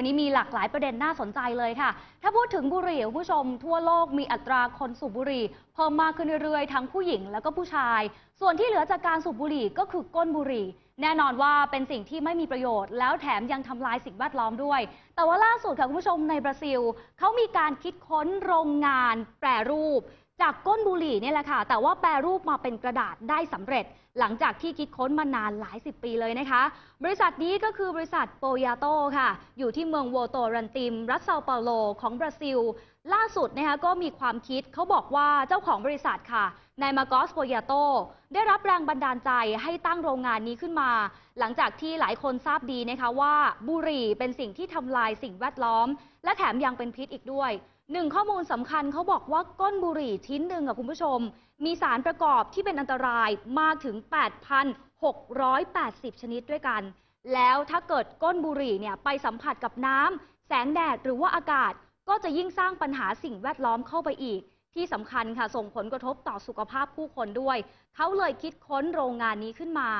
วันนี้มีหลากหลายประเด็นน่าสนใจเลยค่ะ ถ้าพูดถึงบุหรี่คุณผู้ชม ทั่วโลกมีอัตราคนสูบบุหรี่เพิ่มมากขึ้นเรื่อยๆ ทั้งผู้หญิงแล้วก็ผู้ชาย ส่วนที่เหลือจากการสูบบุหรี่ก็คือก้นบุหรี่ แน่นอนว่าเป็นสิ่งที่ไม่มีประโยชน์ แล้วแถมยังทำลายสิ่งแวดล้อมด้วย แต่ว่าล่าสุดค่ะคุณผู้ชมในบราซิลเขามีการคิดค้นโรงงานแปรรูป จากก้นบุหรี่เนี่ยแหละค่ะ แต่ว่าแปรรูปมาเป็นกระดาษได้สำเร็จ หลังจากที่คิดค้นมานานหลายสิบปีเลยนะคะ บริษัทนี้ก็คือบริษัทโปยาโตค่ะ อยู่ที่เมืองโวโตรันติม รัสเซาเปาโลของบราซิล ล่าสุดนะคะก็มีความคิดเขาบอกว่าเจ้าของบริษัทค่ะนายมากอสโปยาโตได้รับแรงบันดาลใจให้ตั้งโรงงานนี้ขึ้นมา หลังจากที่หลายคนทราบดีนะคะว่าบุหรี่เป็นสิ่งที่ทำลายสิ่งแวดล้อม และแถมยังเป็นพิษอีกด้วย หนึ่งข้อมูลสำคัญเขาบอกว่าก้นบุหรี่ชิ้นหนึ่งอะคุณผู้ชม มีสารประกอบที่เป็นอันตรายมากถึง 8,680 ชนิดด้วยกัน แล้วถ้าเกิดก้นบุหรี่เนี่ยไปสัมผัสกับน้ำแสงแดดหรือว่าอากาศ ก็จะยิ่งสร้างปัญหาสิ่งแวดล้อมเข้าไปอีก ที่สำคัญค่ะส่งผลกระทบต่อสุขภาพผู้คนด้วย เขาเลยคิดค้นโรงงานนี้ขึ้นมา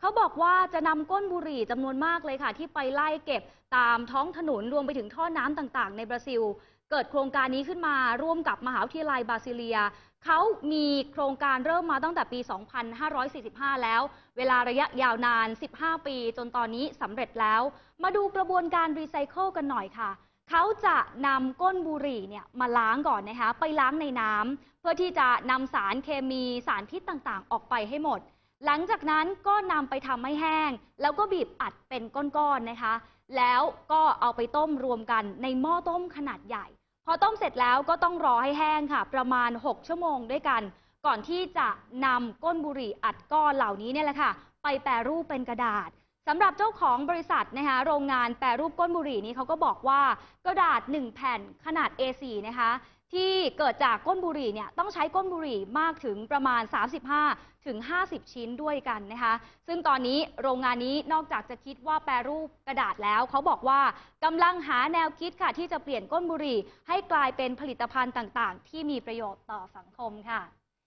เขาบอกว่าจะนำก้นบุหรี่จำนวนมากเลยค่ะ ที่ไปไล่เก็บตามท้องถนนรวมไปถึงท่อน้ำต่างๆ ในบราซิล เกิดโครงการนี้ขึ้นมาร่วมกับมหาวิทยาลัยบาซิเลีย เขามีโครงการเริ่มมาตั้งแต่ปี 2545 แล้ว เวลาระยะยาวนาน 15 ปี จนตอนนี้สำเร็จแล้ว มาดูกระบวนการรีไซเคิลกันหน่อยค่ะเขาจะนำก้นบุหรี่เนี่ยมาล้างก่อนนะคะ ไปล้างในน้ำเพื่อที่จะนำสารเคมีสารพิษต่างๆ ออกไปให้หมด หลังจากนั้นก็นำไปทำให้แห้ง แล้วก็บีบอัดเป็นก้อนๆนะคะ แล้วก็เอาไปต้มรวมกันในหม้อต้มขนาดใหญ่ พอต้มเสร็จแล้วก็ต้องรอให้แห้งค่ะ ประมาณ 6 ชั่วโมงด้วยกัน ก่อนที่จะนำก้นบุหรี่อัดก้อนเหล่านี้เนี่ยแหละค่ะ ไปแปรรูปเป็นกระดาษ สำหรับเจ้าของบริษัทนะคะโรงงานแปรรูปก้นบุหรี่นี้เขาก็บอกว่ากระดาษ 1 แผ่นขนาด A4 นะคะที่เกิดจากก้นบุหรี่เนี่ยต้องใช้ก้นบุหรี่มากถึงประมาณ 35 ถึง 50 ชิ้นด้วยกันนะคะซึ่งตอนนี้โรงงานนี้นอกจากจะคิดว่าแปรรูปกระดาษแล้ว เขาบอกว่ากำลังหาแนวคิดค่ะ ที่จะเปลี่ยนก้นบุหรี่ให้กลายเป็นผลิตภัณฑ์ต่างๆ ที่มีประโยชน์ต่อสังคมค่ะ